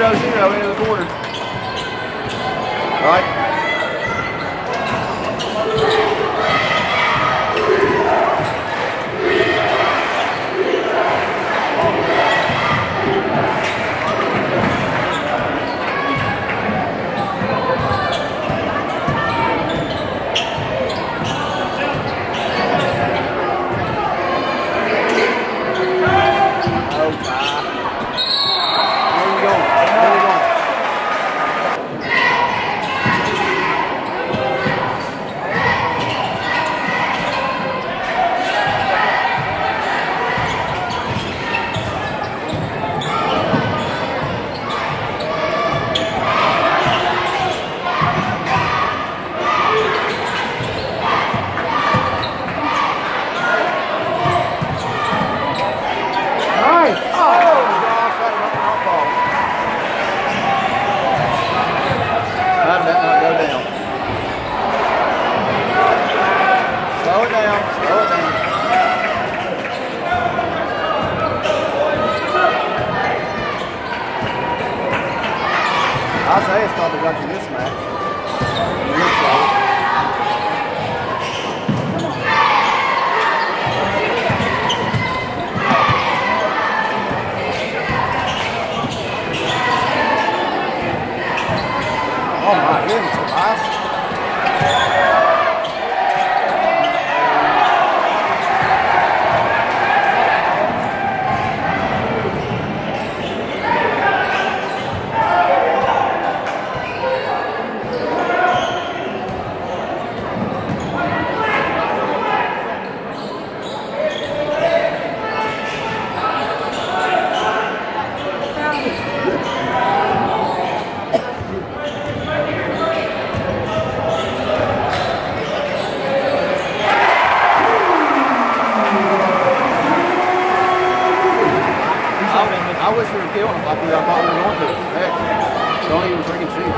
zero zero into the corner. All right. We were like we I thought we were going to. Heck, even freaking shoot.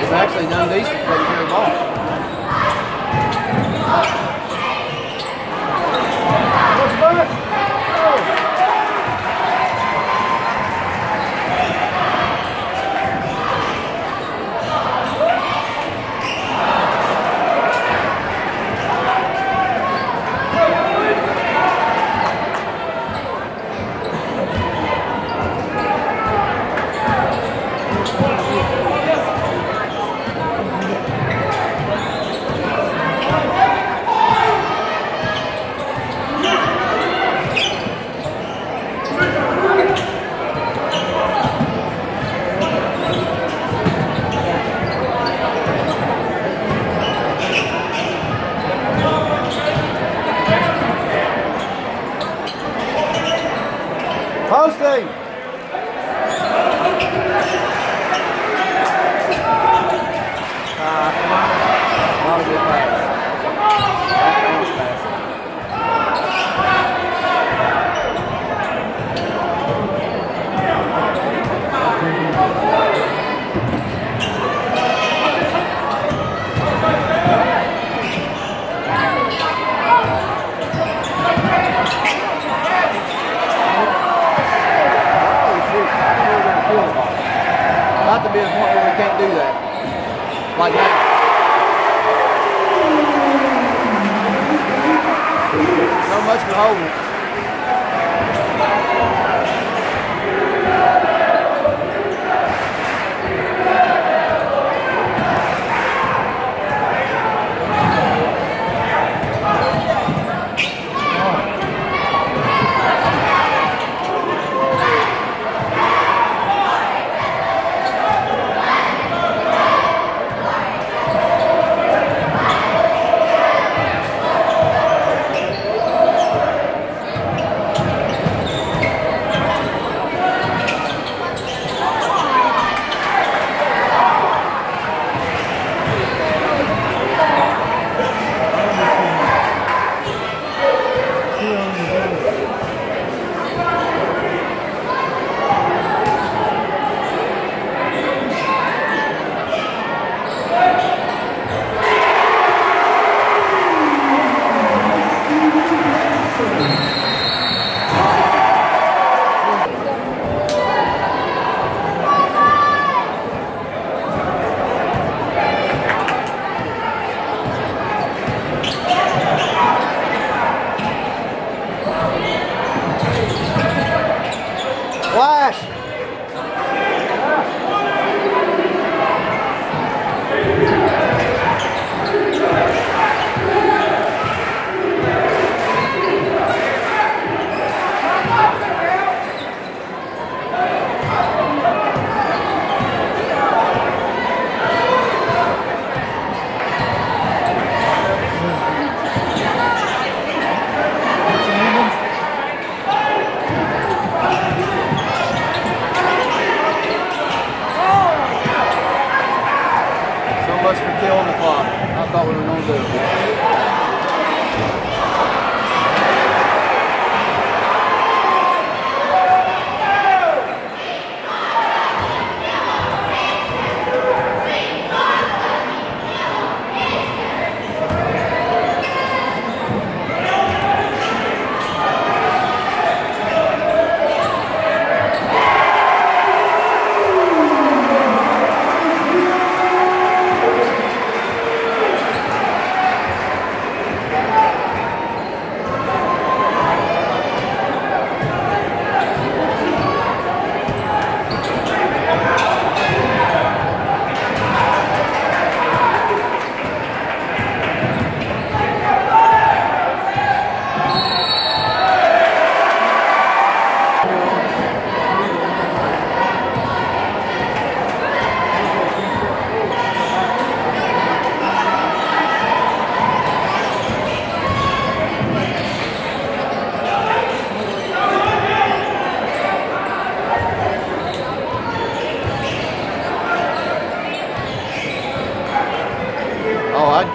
It's actually done decent taking care of the ball. Posting! Ah, on. Not a good pass. That bounce pass. Oh, shoot. I think we're gonna kill the ball. About to be at a point where we can't do that. Like that. So much for holding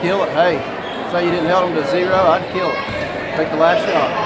kill it. Hey, say you didn't held them to zero, I'd kill it. Take the last shot.